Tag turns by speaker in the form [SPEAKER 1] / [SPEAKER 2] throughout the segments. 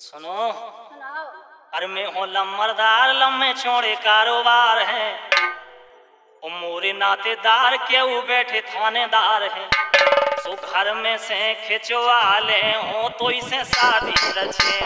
[SPEAKER 1] सुनो। अरे मैं हूँ लम्बरदार लम्बे छोड़े कारोबार है। और मोरे नातेदार के वो बैठे थानेदार है? सो घर में से खिंचवा ले हो तो इसे शादी रचे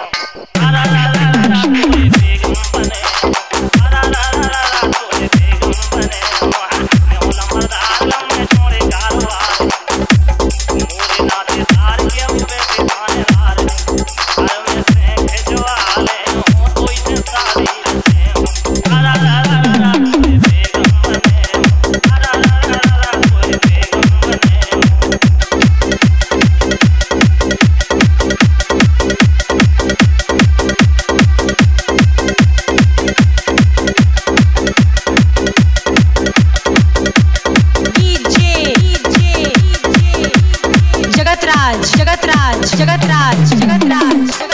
[SPEAKER 2] जगतराज जगतराज जगतराज जगतराज जगतराज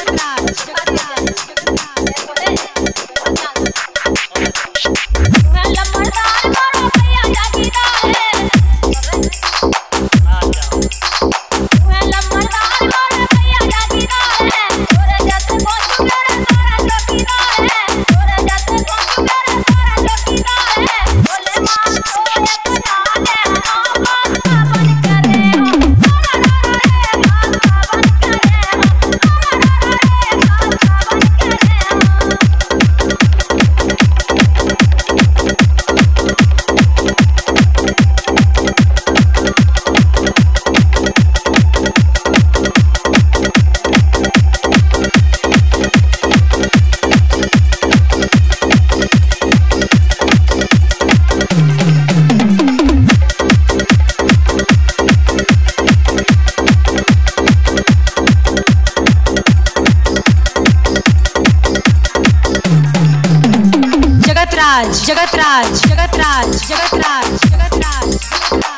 [SPEAKER 2] जगतराज
[SPEAKER 1] जगत राज जगत राज जगत राज